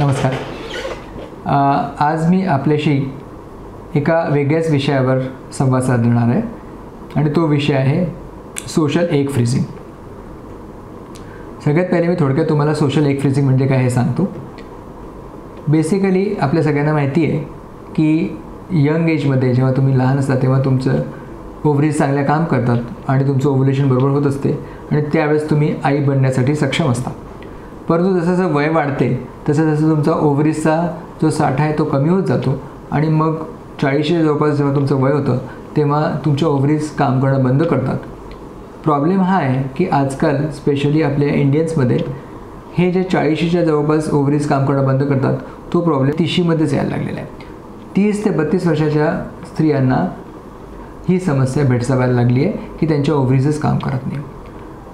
नमस्कार. आज मी आपल्याशी एका वेगळ्याच विषयावर संवाद साधणार आहे आणि तो विषय आहे सोशल एग फ्रीजिंग सगळ्यात पहिले मी थोडक्यात तुम्हाला सोशल एग फ्रीजिंग म्हणजे काय हे सांगतो. बेसिकली आपल्या सगळ्यांना माहिती आहे की यंग एजमध्ये जेव्हा तुम्ही लहान असता तेव्हा तुमचं ओव्हरीज चांगल्या काम करतात आणि तुमचं ओव्हुलेशन बरोबर होत असते आणि त्यावेळेस तुम्ही आई बनण्यासाठी सक्षम असता. परंतु जसं जसं वय वाढते तसं जसं तुमचा ओव्हरीजचा जो साठा आहे तो कमी होत जातो. आणि मग चाळीसच्या जवळपास जेव्हा तुमचं वय होतं तेव्हा तुमच्या ओव्हरीज काम करणं बंद करतात. प्रॉब्लेम हा आहे की आजकाल स्पेशली आपल्या इंडियन्समध्ये हे जे चाळीशीच्या जवळपास ओव्हरीज काम करणं बंद करतात तो प्रॉब्लेम तिशीमध्येच यायला लागलेला आहे. तीस ते बत्तीस वर्षाच्या स्त्रियांना ही समस्या भेडसावायला लागली आहे की त्यांच्या ओव्हरीजच काम करत नाही.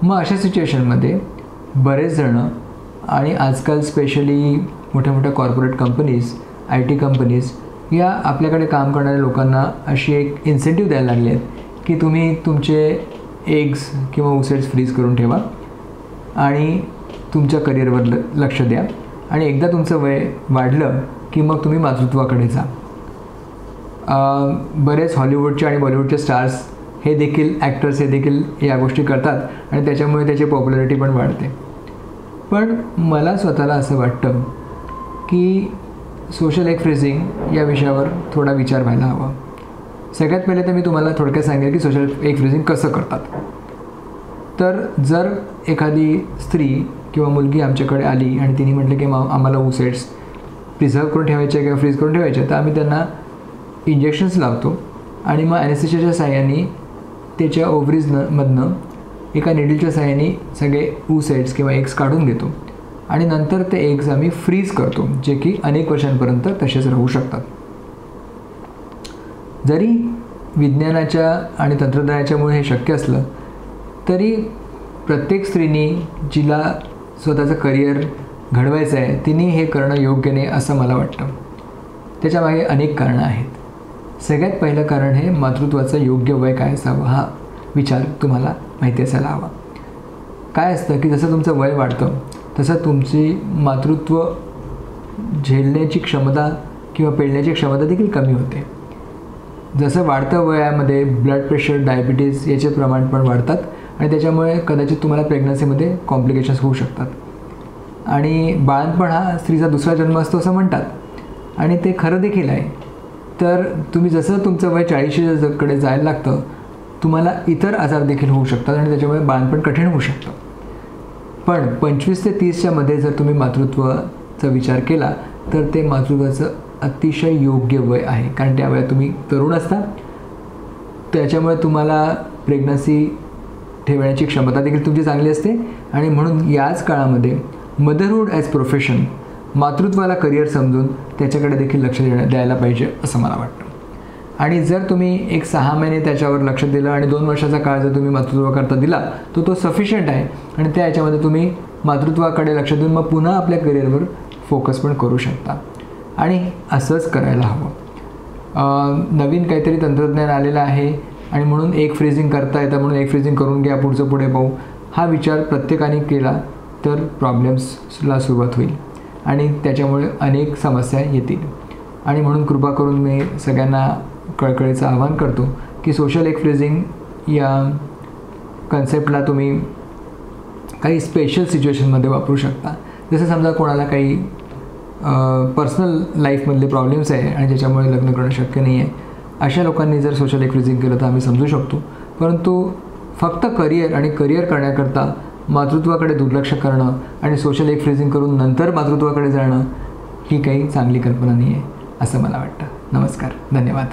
मग अशा सिच्युएशनमध्ये बरेच जणं आणि आजकाल स्पेशली मोठ्या मोठ्या corporate companies I T companies या आपल्याकडे काम करणाऱ्या लोकांना अशी एक इन्सेंटिव्ह द्यायला लागले आहेत की तुम्ही तुमचे एग्स किंवा उसेट्स फ्रीज करून ठेवा आणि तुमच्या करिअरवर ल लक्ष द्या. आणि एकदा तुमचं वय वाढलं की मग तुम्ही मातृत्वाकडे जा. बरेच हॉलिवूडचे आणि बॉलिवूडचे स्टार्स हे देखील ॲक्टर्स हे देखील या गोष्टी करतात आणि त्याच्यामुळे त्याची पॉप्युलॅरिटी पण वाढते. पण मला स्वतःला असं वाटतं की सोशल एक या विषयावर थोडा विचार व्हायला हवा. सगळ्यात पहिले तर मी तुम्हाला थोडक्यात सांगेल की सोशल एक कसं करतात. तर जर एखादी स्त्री किंवा मुलगी आमच्याकडे आली आणि तिने म्हटलं की मा आम्हाला उसेट्स प्रिझर्व करून ठेवायचे किंवा फ्रीज करून ठेवायचे तर आम्ही त्यांना इंजेक्शन्स लावतो आणि मग ॲनेस्थेशियाच्या साह्याने त्याच्या ओव्हरीजनं मधनं एका निडलच्या साह्याने सगळे ऊ सेट्स किंवा एक्स काढून घेतो. आणि नंतर ते एक्स आम्ही फ्रीज करतो जे की अनेक वर्षांपर्यंत तसेच राहू शकतात. जरी विज्ञानाच्या आणि तंत्रज्ञानाच्यामुळे हे शक्य असलं तरी प्रत्येक स्त्रीनी जिला स्वतःचं करिअर घडवायचं आहे तिने हे करणं योग्य नाही असं मला वाटतं. त्याच्यामागे अनेक कारणं आहेत. सगळ्यात पहिलं कारण हे मातृत्वाचं योग्य वय काय असावं हा विचार तुम्हाला माहिती असायला हवा. काय असतं की जसं तुमचं वय वाढतं तसं तुमची मातृत्व झेलण्याची क्षमता किंवा पेळण्याची क्षमता देखील कमी होते. जसं वाढतं वयामध्ये ब्लड प्रेशर डायबिटीज याचे प्रमाण पण वाढतात आणि त्याच्यामुळे कदाचित तुम्हाला प्रेग्नन्सीमध्ये कॉम्प्लिकेशन्स होऊ शकतात. आणि बाळणपण हा स्त्रीचा दुसरा जन्म असतो असं म्हणतात. आणि ते खरं देखील आहे. तर तुम्ही जसं तुमचं वय चाळीशीकडे जायला लागतं तुम्हाला इतर आजार देखील होऊ शकतात आणि त्याच्यामुळे बाळणपण कठीण होऊ शकतं. पण पंचवीस ते तीसच्या मध्ये जर तुम्ही मातृत्वाचा विचार केला तर ते मातृत्वाचं अतिशय योग्य वय आहे. कारण त्यावेळेला तुम्ही तरुण असता. त्याच्यामुळे तुम्हाला प्रेग्नन्सी ठेवण्याची क्षमता देखील तुमची चांगली असते. आणि म्हणून याच काळामध्ये मदरहूड ॲज प्रोफेशन मातृत्वाला करिअर समजून त्याच्याकडे देखील लक्ष देण्या द्यायला पाहिजे असं मला वाटतं. आणि जर तुम्ही एक सहा महिने त्याच्यावर लक्ष दिलं आणि दोन वर्षाचा काळ जर तुम्ही मातृत्वाकरता दिला तर तो सफिशियंट आहे. आणि त्या याच्यामध्ये तुम्ही मातृत्वाकडे लक्ष देऊन मग पुन्हा आपल्या करिअरवर फोकस पण करू शकता. आणि असंच करायला हवं. नवीन काहीतरी तंत्रज्ञान आलेलं आहे आणि म्हणून एक फ्रीजिंग करता येतं म्हणून एक फ्रीजिंग करून घ्या पुढचं पुढे पाहू. हा विचार प्रत्येकाने केला तर प्रॉब्लेम्सला सुरुवात होईल. आणि त्याच्यामुळे अनेक समस्या येतील. आणि म्हणून कृपा करून मी सगळ्यांना कळकळीचं आवाहन करतो की सोशल एक्फ्रेझिंग या कन्सेप्टला तुम्ही काही स्पेशल सिच्युएशनमध्ये वापरू शकता. जसं समजा कोणाला काही पर्सनल लाईफमधले प्रॉब्लेम्स आहे आणि ज्याच्यामुळे लग्न करणं शक्य नाही आहे अशा लोकांनी जर सोशल एक केलं तर आम्ही समजू शकतो. परंतु फक्त करिअर आणि करिअर करण्याकरता मातृत्वाकडे दुर्लक्ष करणं आणि सोशल एक करून नंतर मातृत्वाकडे जाणं ही काही चांगली कल्पना नाही आहे असं मला वाटतं. नमस्कार. धन्यवाद.